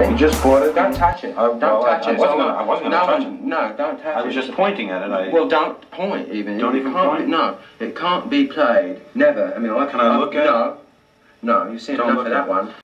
You just bought it? Don't touch it. I- don't well, touch I it. wasn't gonna- I wasn't gonna no touch it. No, don't touch it. I it. was just pointing at it. I, Well, don't point even. Don't It even can't point? Be, no, it can't be played. Never. I mean, I Can I look at it? No. No, you've seen Don't enough look of that it. one.